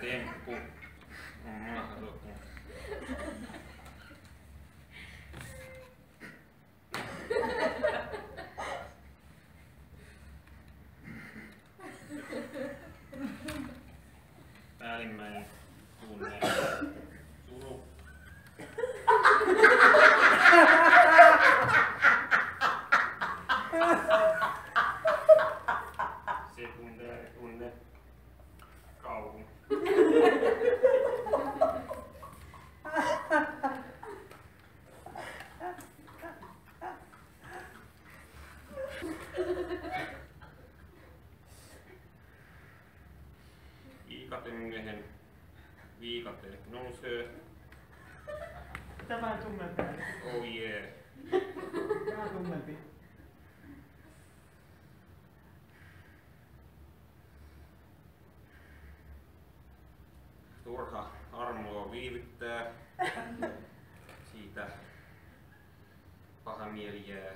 tempo. Päällimmäinen tunne. Suru. Sekundääri tunne. Viikaten viikate, nousee. Tämä on tummempi. Oh yeah. Tämä on tummempi. Turha armoa viivittää. Siitä paha mieli jää.